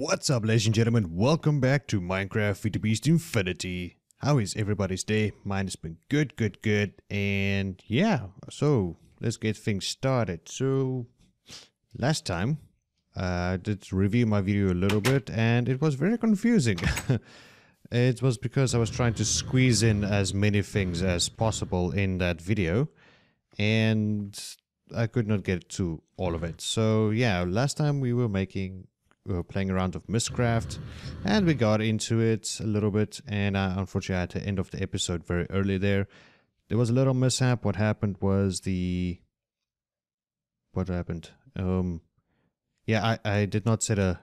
What's up, ladies and gentlemen? Welcome back to Minecraft Feed the Beast Infinity. How is everybody's day? Mine has been good, good, good. And yeah, so let's get things started. So, last time uh, I did review my video a little bit and it was very confusing. it was because I was trying to squeeze in as many things as possible in that video. And I could not get to all of it. So yeah, last time we were making we were playing around with Mystcraft and we got into it a little bit and uh, unfortunately I had to end of the episode very early there. There was a little mishap. What happened was the what happened? Um yeah, I, I did not set a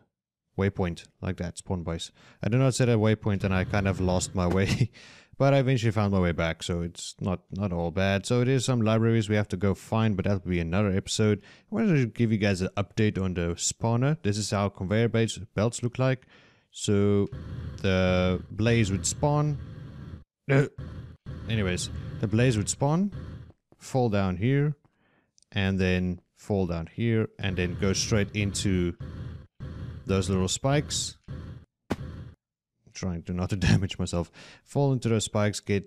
waypoint like that, spawn base. I did not set a waypoint and I kind of lost my way. but I eventually found my way back, so it's not not all bad. So it is some libraries we have to go find, but that'll be another episode. I wanted to give you guys an update on the spawner. This is how conveyor belts, belts look like. So the blaze would spawn. Anyways, the blaze would spawn, fall down here, and then fall down here, and then go straight into those little spikes trying to not to damage myself. Fall into those spikes get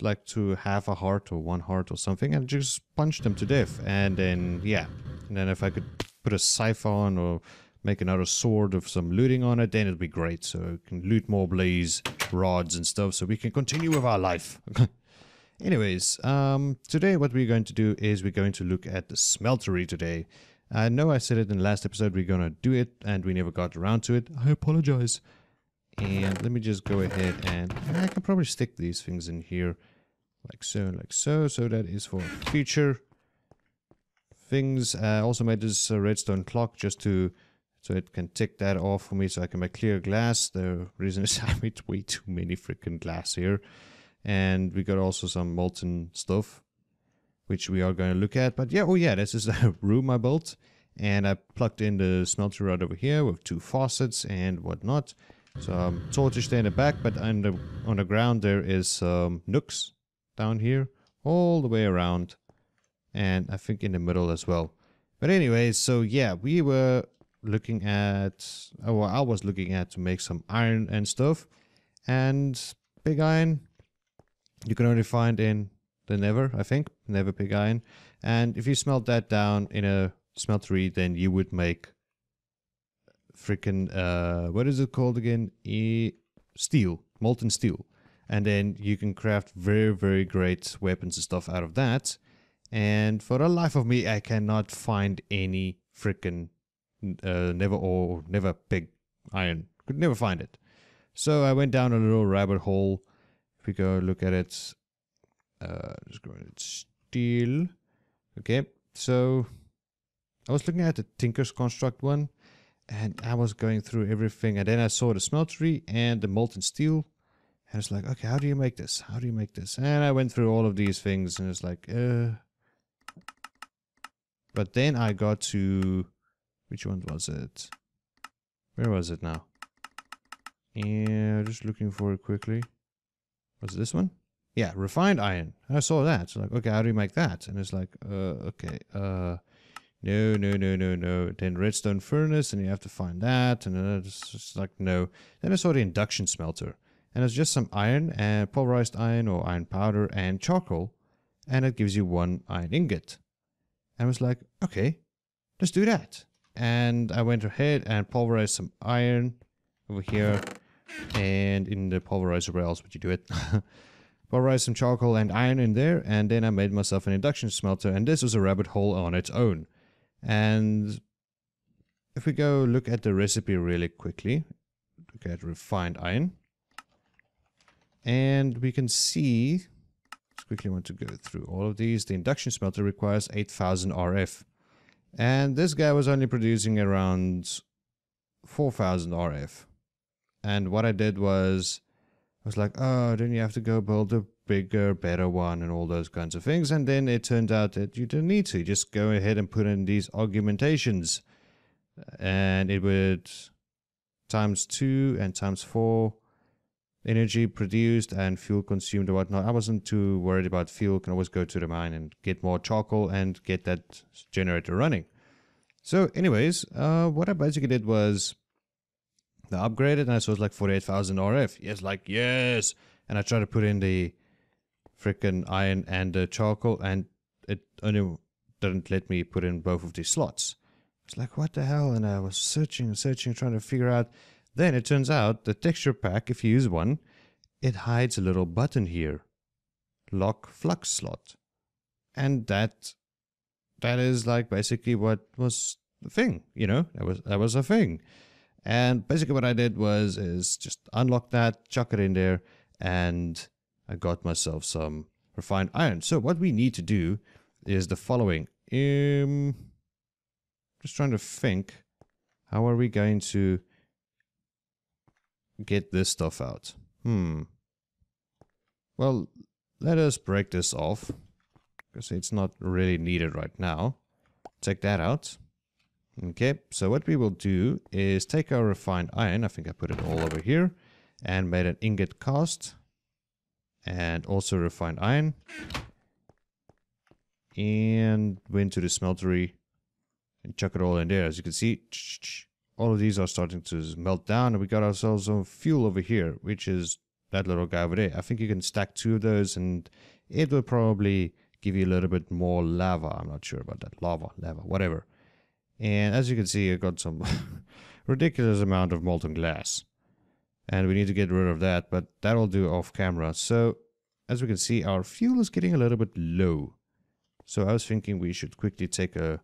like to half a heart or one heart or something and just punch them to death. And then yeah. And then if i could put a scythe on or make another sword with some looting on it then it'd be great. So we can loot more blaze rods and stuff so we can continue with our life. Anyways um today what we're going to do is we're going to look at the smeltery today. I know I said it in the last episode we're gonna do it and we never got around to it. I apologize. And let me just go ahead and I can probably stick these things in here like so, like so. So that is for future things. I also made this uh, redstone clock just to so it can tick that off for me so I can make clear glass. The reason is I made way too many freaking glass here. And we got also some molten stuff which we are going to look at. But yeah, oh yeah, this is a room I built. And I plugged in the smelter rod over here with two faucets and whatnot. So um, torches there in the back, but on the, on the ground there is um, nooks down here, all the way around. And I think in the middle as well. But anyways, so yeah, we were looking at, oh, well, I was looking at to make some iron and stuff. And pig iron, you can only find in the Nether, I think, Nether pig iron. And if you smelt that down in a smeltery, then you would make freaking uh, what is it called again? E steel, molten steel, and then you can craft very very great weapons and stuff out of that. And for the life of me, I cannot find any freaking uh, Nether or Nether pig iron. Could never find it. So I went down a little rabbit hole. If we go look at it, uh, just go to steel. Okay, so I was looking at the Tinker's Construct one, and I was going through everything, and then I saw the smeltery and the molten steel, and it's like, okay, how do you make this? How do you make this? And I went through all of these things, and it's like, uh. But then I got to, which one was it? Where was it now? Yeah, just looking for it quickly. Was it this one? Yeah, refined iron. I saw that. So like, okay, how do you make that? And it's like, uh, okay, uh, no, no, no, no, no. Then redstone furnace, and you have to find that, and then it's just like, no. Then I saw the induction smelter, and it's just some iron and pulverized iron or iron powder and charcoal, and it gives you one iron ingot. And I was like, okay, let's do that. And I went ahead and pulverized some iron over here, and in the pulverizer, where else would you do it? pulverized some charcoal and iron in there, and then I made myself an induction smelter, and this was a rabbit hole on its own. And if we go look at the recipe really quickly, look at refined iron, and we can see, just quickly want to go through all of these, the induction smelter requires 8000 RF. And this guy was only producing around 4000 RF. And what I did was, I was like, oh, then you have to go build a bigger, better one, and all those kinds of things. And then it turned out that you don't need to. Just go ahead and put in these augmentations. And it would times two and times four energy produced and fuel consumed or whatnot. I wasn't too worried about fuel. Can always go to the mine and get more charcoal and get that generator running. So anyways, uh, what I basically did was I upgraded and I saw it's like 48,000 RF. Yes, like, yes. And I tried to put in the freaking iron and the charcoal and it only didn't let me put in both of these slots. It's like, what the hell? And I was searching and searching, trying to figure out. Then it turns out the texture pack, if you use one, it hides a little button here. Lock flux slot. And that that is like basically what was the thing, you know? That was that was a thing. And basically what I did was is just unlock that, chuck it in there, and I got myself some refined iron. So what we need to do is the following. Um just trying to think how are we going to get this stuff out? Hmm. Well, let us break this off because it's not really needed right now. Take that out. Okay, so what we will do is take our refined iron, I think I put it all over here, and made an ingot cast, and also refined iron, and went to the smeltery and chuck it all in there. As you can see, all of these are starting to melt down, and we got ourselves some fuel over here, which is that little guy over there. I think you can stack two of those, and it will probably give you a little bit more lava. I'm not sure about that. Lava, lava, whatever. And as you can see, I got some ridiculous amount of molten glass. And we need to get rid of that, but that'll do off camera. So, as we can see, our fuel is getting a little bit low. So I was thinking we should quickly take a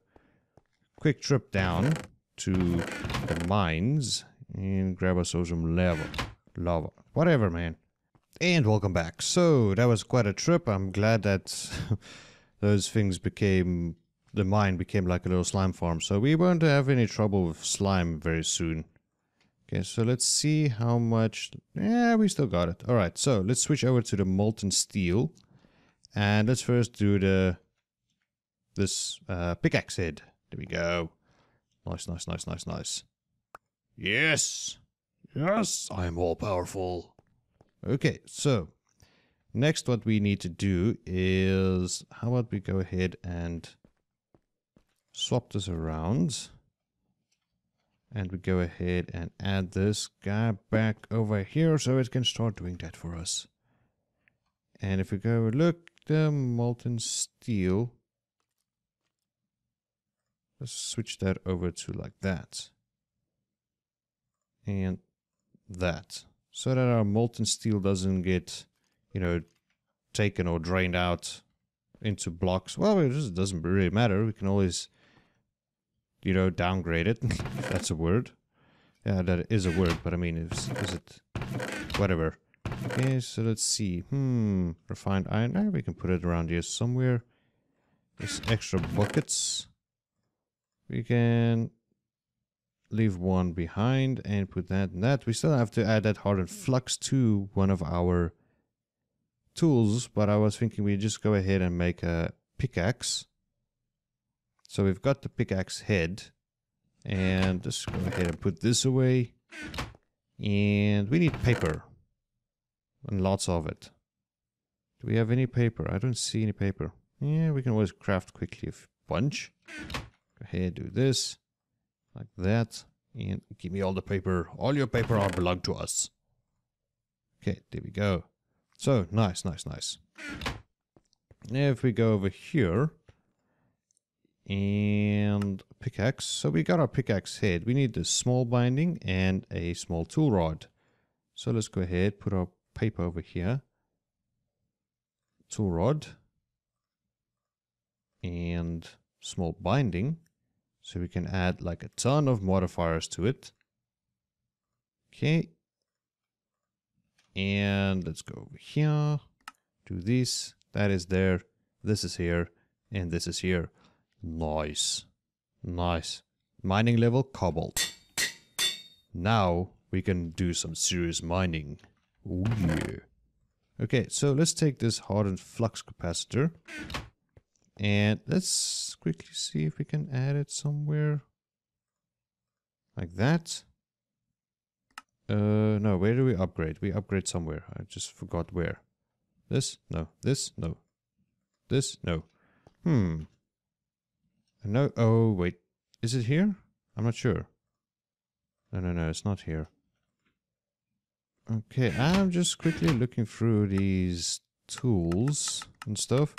quick trip down to the mines and grab us some lava. Lava. Whatever, man. And welcome back. So, that was quite a trip. I'm glad that those things became... The mine became like a little slime farm. So we won't have any trouble with slime very soon. Okay, so let's see how much... Yeah, we still got it. Alright, so let's switch over to the molten steel. And let's first do the... This uh, pickaxe head. There we go. Nice, nice, nice, nice, nice. Yes! Yes, I am all powerful. Okay, so next what we need to do is how about we go ahead and swap this around and we go ahead and add this guy back over here so it can start doing that for us. And if we go look, the molten steel, let's switch that over to like that. And that so that our molten steel doesn't get, you know, taken or drained out into blocks. Well, it just doesn't really matter. We can always, you know, downgrade it. That's a word. Yeah, that is a word, but I mean, is, is it... Whatever. Okay, so let's see. Hmm, refined iron. Ah, we can put it around here somewhere. There's extra buckets. We can leave one behind and put that and that. We still have to add that hardened flux to one of our tools, but I was thinking we just go ahead and make a pickaxe. So we've got the pickaxe head and just go ahead and put this away. And we need paper and lots of it. Do we have any paper? I don't see any paper. Yeah, we can always craft quickly a bunch. Go ahead, do this like that and give me all the paper all your paper are belong to us okay there we go so nice nice nice if we go over here and pickaxe so we got our pickaxe head we need the small binding and a small tool rod so let's go ahead put our paper over here tool rod and small binding so we can add like a ton of modifiers to it. Okay. And let's go over here. Do this. That is there. This is here. And this is here. Nice. Nice. Mining level cobalt. Now we can do some serious mining. Oh yeah. Okay, so let's take this hardened flux capacitor and let's quickly see if we can add it somewhere. Like that. Uh, no, where do we upgrade? We upgrade somewhere. I just forgot where. This? No. This? No. This? No. Hmm. No. Oh, wait. Is it here? I'm not sure. No, no, no. It's not here. Okay, I'm just quickly looking through these tools and stuff.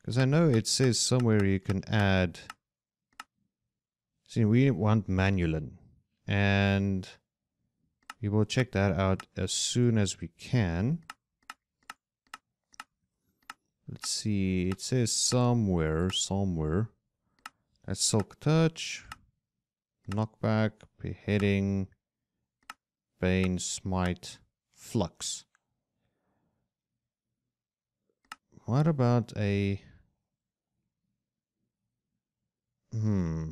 Because I know it says somewhere you can add... See, we want Manyullyn. And we will check that out as soon as we can. Let's see, it says somewhere, somewhere. That's Silk Touch, Knockback, Beheading, Bane, Smite, Flux. What about a... Hmm.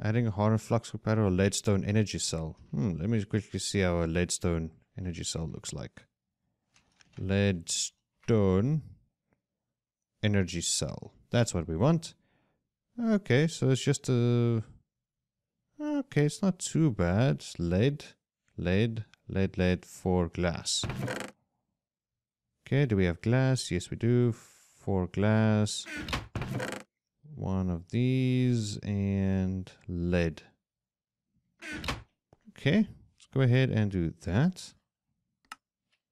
Adding a hardened flux compatible leadstone energy cell. Hmm, let me quickly see how a leadstone energy cell looks like. Leadstone energy cell. That's what we want. Okay, so it's just a... Okay, it's not too bad. Lead, lead, lead, lead for glass. Okay, do we have glass? Yes, we do. For glass. One of these and lead. Okay, let's go ahead and do that.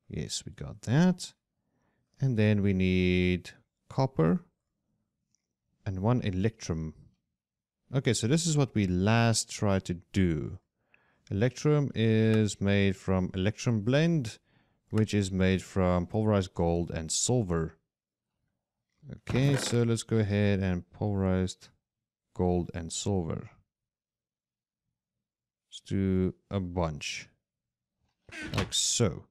Yes, we got that. And then we need copper and one electrum. Okay, so this is what we last tried to do. Electrum is made from electrum blend, which is made from pulverized gold and silver. Okay, so let's go ahead and pulverized gold and silver. Let's do a bunch. Like so.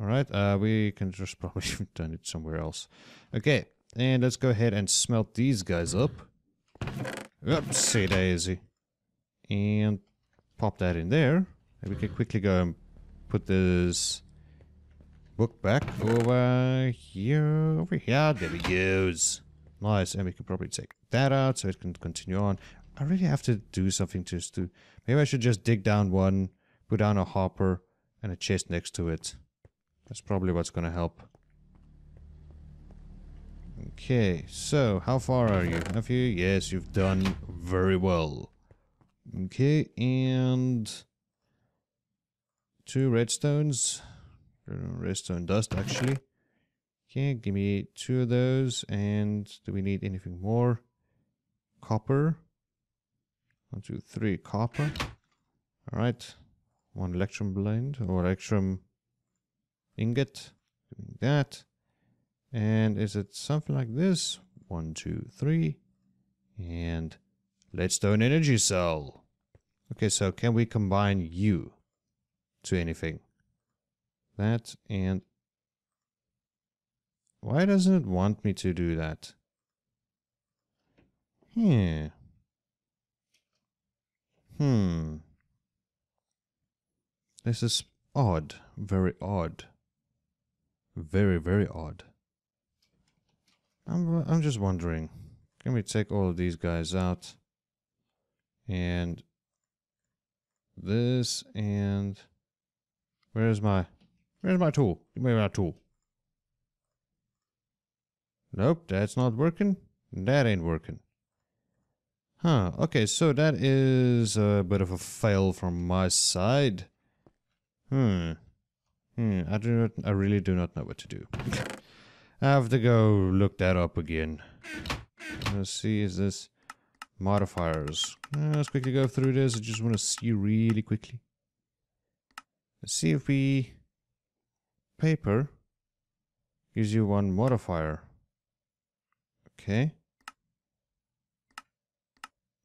Alright, uh, we can just probably done it somewhere else. Okay, and let's go ahead and smelt these guys up. Oopsie daisy. And pop that in there. And we can quickly go and put this book back over here. Over here. There we goes. Nice. And we can probably take that out so it can continue on. I really have to do something just to... Maybe I should just dig down one, put down a hopper and a chest next to it. That's probably what's going to help. Okay, so how far are you? Have you? Yes, you've done very well. Okay, and two redstones. Redstone dust, actually. Okay, give me two of those. And do we need anything more? Copper. One, two, three. Copper. All right. One electrum blend or electrum ingot. Doing that. And is it something like this? One, two, three. And let's do an energy cell. Okay, so can we combine you to anything? That and... Why doesn't it want me to do that? Hmm. Hmm. This is odd. Very odd. Very, very odd. I'm, I'm just wondering, can we take all of these guys out? And this and where's my where's my tool? Give me my tool. Nope, that's not working. That ain't working. Huh, okay, so that is a bit of a fail from my side. Hmm. Hmm, I do not I really do not know what to do. Have to go look that up again. Let's see, is this modifiers? Let's quickly go through this. I just want to see really quickly. Let's see if we... Paper gives you one modifier. Okay.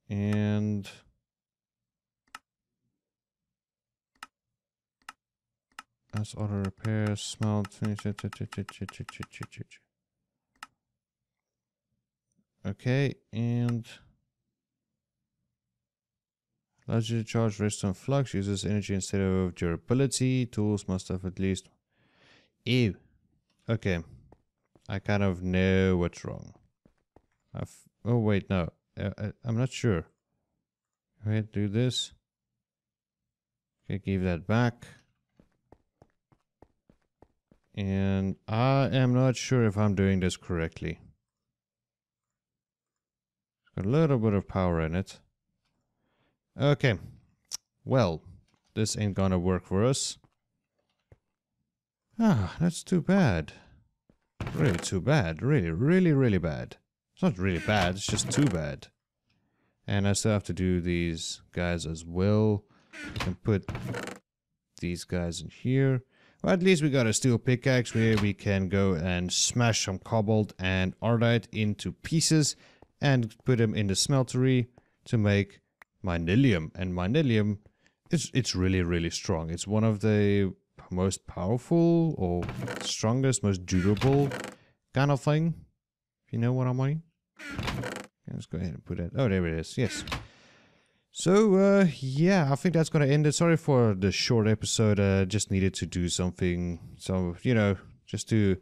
And... That's auto repair, smelt. Okay, and largely charged redstone flux uses energy instead of durability. Tools must have at least. Ew. Okay, I kind of know what's wrong. I've... Oh wait, no, I, I, I'm not sure. Wait, do this. Okay, give that back and I am not sure if I'm doing this correctly. It's got a little bit of power in it. Okay, well, this ain't gonna work for us. Ah, that's too bad. Really too bad. Really, really, really bad. It's not really bad, it's just too bad. And I still have to do these guys as well. I can put these guys in here. Well, at least we got a steel pickaxe where we can go and smash some cobalt and ardite into pieces and put them in the smeltery to make Manyullyn. And Manyullyn, it's, it's really, really strong. It's one of the most powerful or strongest, most durable kind of thing. If you know what I mean. Let's go ahead and put it. Oh, there it is. Yes. So, uh, yeah, I think that's going to end it. Sorry for the short episode. Uh, just needed to do something. So, you know, just to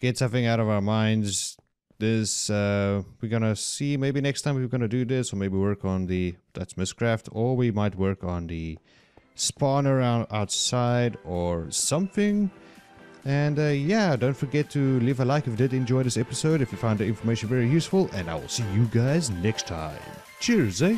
get something out of our minds. This, uh, we're going to see maybe next time we're going to do this, or maybe work on the, that's Mystcraft, or we might work on the spawner out outside or something. And uh, yeah, don't forget to leave a like if you did enjoy this episode, if you found the information very useful, and I will see you guys next time. Cheers, eh?